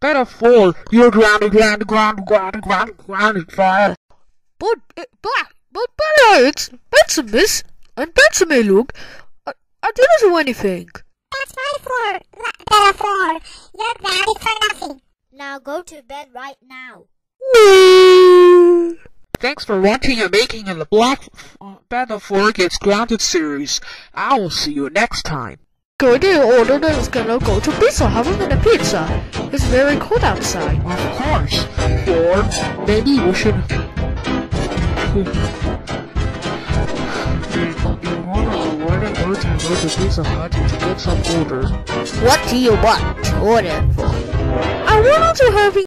Beta Four. You're grounded, grounded, grounded, grounded, grounded, grounded, fire. But, uh, but, but, but, Alex, that's a miss. And that's a look. I, I didn't do anything. That's my floor. Beta Four. You're grounded for nothing. Now go to bed right now. Thanks for watching and making in the Black uh, Beta Four Gets Grounded series. I will see you next time. Gordy ordered and is gonna go to Pizza Hut and get a pizza. It's very cold outside. Of course. Or maybe we should. Why on earth go to Pizza Hut to get some order? What do you want to order for? I want to have